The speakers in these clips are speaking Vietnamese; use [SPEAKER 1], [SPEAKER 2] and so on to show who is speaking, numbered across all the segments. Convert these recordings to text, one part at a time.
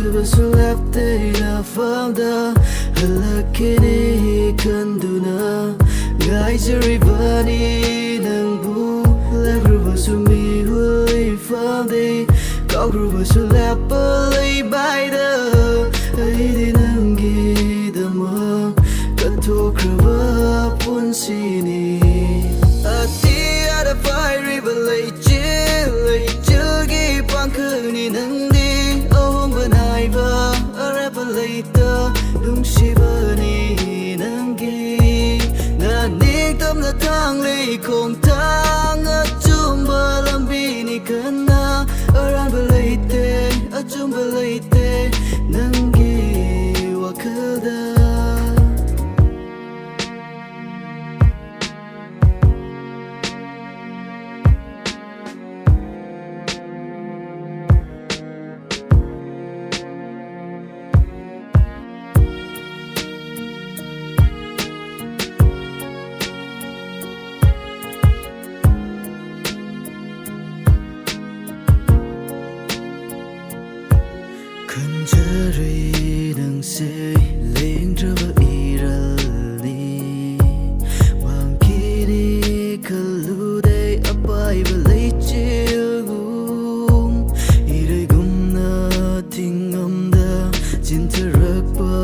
[SPEAKER 1] sulba sulba te ina falda hala kene kanduna gaiza ribani nang bu la gruba sumi hui falde kau gruba sulba pele baida aidi nang gida ma kato pun sini kong tangat cumba lambini kena. Orang beleite, cumba leite ri dang se leng tra ba iral ni wang ki ni kalu dei apai ba lei chil gum irai gum na ting am da jin ta rak pa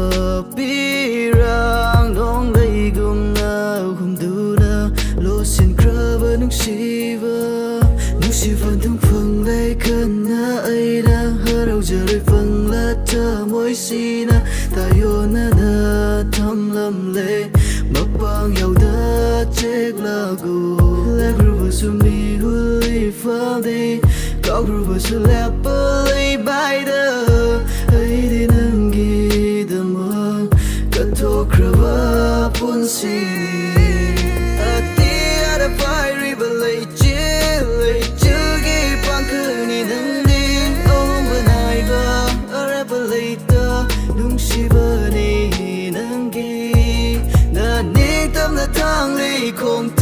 [SPEAKER 1] pi rang dong lei gum na hum du na lo sin kra ba nung shiva nung shiva dung phang lei kan na ai mỗi tayo na ta yêu na da tamlamle mapang yaw da chek mi le gruba sumi đi fadi ka gruba su bơ 둥시버니 난기 난 네 땀나 탕리 콩